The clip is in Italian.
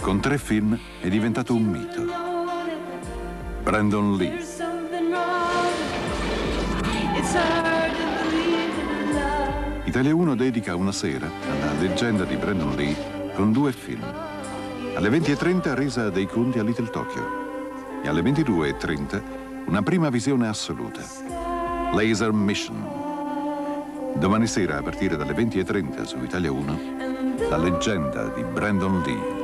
Con tre film è diventato un mito. Brandon Lee. Italia 1 dedica una sera alla leggenda di Brandon Lee con due film. Alle 20.30 resa dei conti a Little Tokyo e alle 22.30 una prima visione assoluta. Laser Mission. Domani sera a partire dalle 20.30 su Italia 1 la leggenda di Brandon Lee.